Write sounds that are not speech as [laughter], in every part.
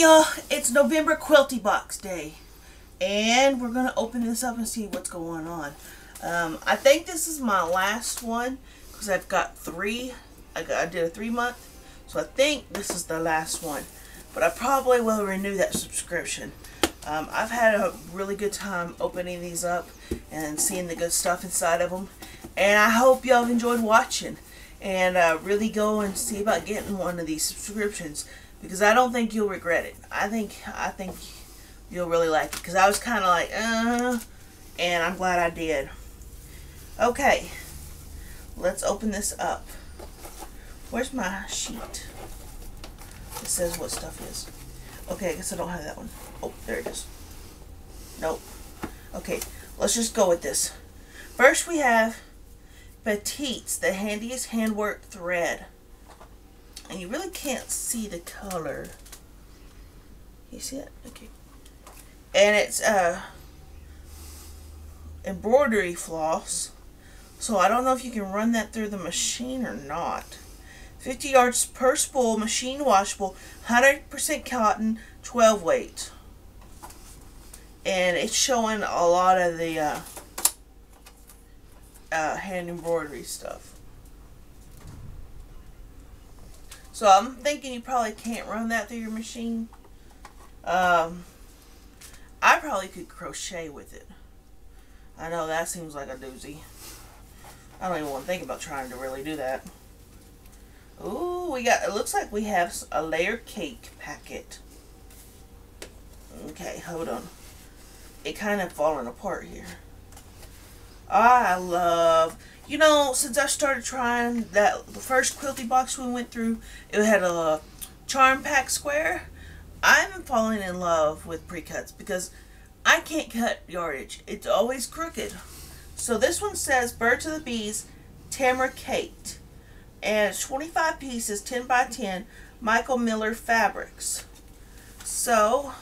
Y'all, it's November Quilty Box Day. And we're to open this up and see what's going on. Um, I think this is my last one because I've got three. I, got, I did a three month. So I think this is the last one. But I probably will renew that subscription. Um, I've had a really good time opening these up and seeing the good stuff inside of them. And I hope y'all enjoyed watching. And uh, really go and see about getting one of these subscriptions because I don't think you'll regret it. I think I think you'll really like it because I was kind of like, uh, and I'm glad I did. Okay, let's open this up. Where's my sheet? It says what stuff is. Okay, I guess I don't have that one. Oh, there it is. Nope. Okay, let's just go with this. First we have Petites, the handiest handwork thread and you really can't see the color. You see it? Okay. And it's uh, embroidery floss. So I don't know if you can run that through the machine or not. 50 yards per spool, machine washable, 100% cotton, 12 weight. And it's showing a lot of the uh, uh, hand embroidery stuff. So I'm thinking you probably can't run that through your machine. Um, I probably could crochet with it. I know that seems like a doozy. I don't even want to think about trying to really do that. Ooh, we got, it looks like we have a layer cake packet. Okay, hold on. It kind of falling apart here. I love you know, since I started trying that, the first quilty box we went through, it had a charm pack square. I'm falling in love with pre-cuts because I can't cut yardage. It's always crooked. So this one says Birds of the Bees Tamara Kate. And it's 25 pieces, 10 by 10, Michael Miller Fabrics. So,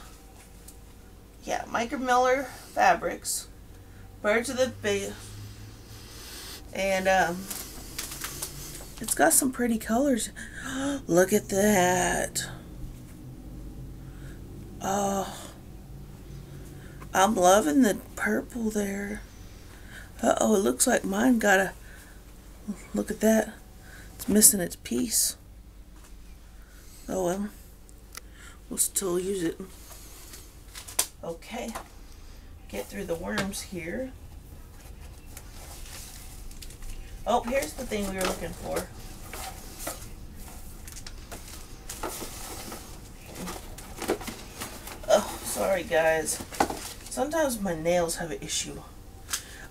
yeah, Michael Miller Fabrics. Birds of the Bees and um, it's got some pretty colors. [gasps] Look at that. Oh, I'm loving the purple there. Uh-oh, it looks like mine got a... Look at that. It's missing its piece. Oh well. We'll still use it. Okay. Get through the worms here. Oh, here's the thing we were looking for. Oh, sorry guys. Sometimes my nails have an issue.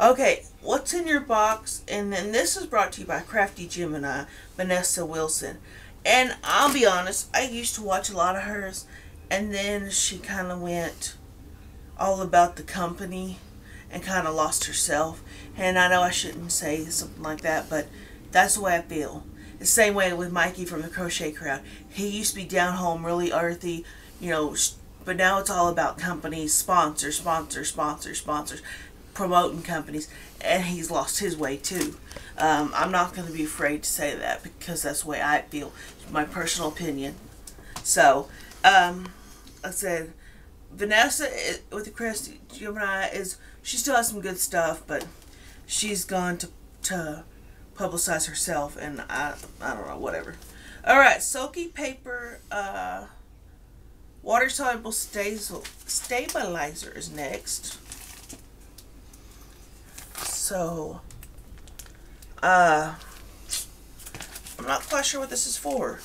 Okay, what's in your box? And then this is brought to you by Crafty Gemini, Vanessa Wilson. And I'll be honest, I used to watch a lot of hers. And then she kind of went all about the company and kind of lost herself. And I know I shouldn't say something like that, but that's the way I feel. The same way with Mikey from the Crochet Crowd. He used to be down home, really earthy, you know, but now it's all about companies, sponsors, sponsors, sponsors, sponsors, promoting companies, and he's lost his way too. Um, I'm not going to be afraid to say that because that's the way I feel. My personal opinion. So, um, I said, Vanessa eh, with the Crafty Gemini is she still has some good stuff, but she's gone to to publicize herself, and I I don't know whatever. All right, Sulky Paper uh, water soluble stabilizer is next. So, uh, I'm not quite sure what this is for.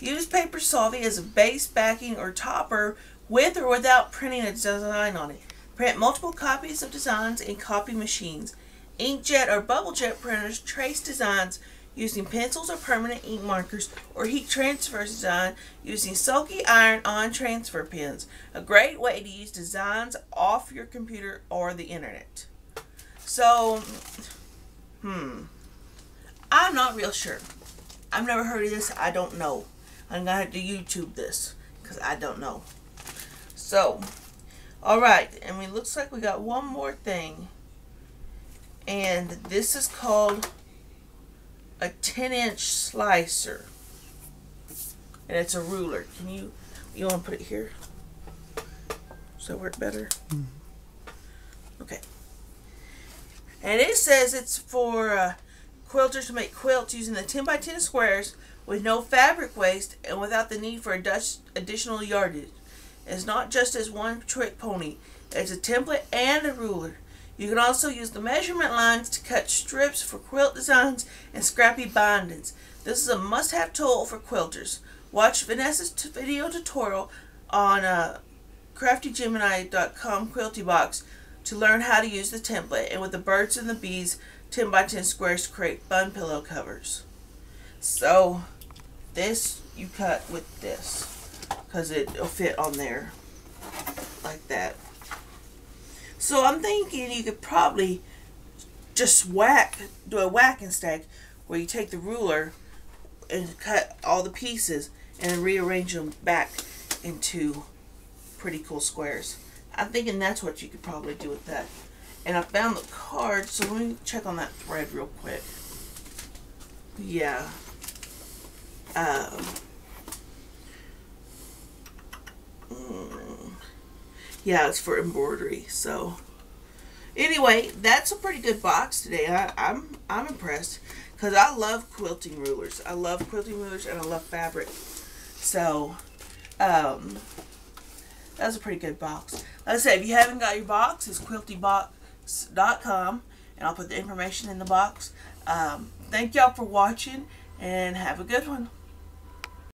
Use paper Solvy as a base, backing, or topper with or without printing a design on it. Print multiple copies of designs in copy machines. Inkjet or bubble jet printers trace designs using pencils or permanent ink markers or heat transfer design using sulky iron on transfer pins. A great way to use designs off your computer or the internet. So, hmm, I'm not real sure. I've never heard of this. I don't know. I'm going to have to YouTube this because I don't know. So, Alright, and it looks like we got one more thing. And this is called a 10 inch slicer. and it's a ruler. Can you, you want to put it here? Does that work better? Okay. And it says it's for uh, quilters to make quilts using the 10 by 10 squares with no fabric waste and without the need for additional yardage. It's not just as one trick pony. It's a template and a ruler. You can also use the measurement lines to cut strips for quilt designs and scrappy bindings. This is a must-have tool for quilters. Watch Vanessa's video tutorial on uh, craftygemini.com quilty box to learn how to use the template and with the birds and the bees 10 by 10 squares to create fun pillow covers. So this you cut with this because it'll fit on there like that. So I'm thinking you could probably just whack, do a whack and stack where you take the ruler and cut all the pieces and rearrange them back into pretty cool squares. I'm thinking that's what you could probably do with that. And I found the card, so let me check on that thread real quick. Yeah. Um, mm, yeah, it's for embroidery. So, anyway, that's a pretty good box today. I, I'm I'm impressed because I love quilting rulers. I love quilting rulers and I love fabric. So, um, that's a pretty good box. Like I said, if you haven't got your box, it's quiltybox.com, and I'll put the information in the box. Um, thank y'all for watching, and have a good one.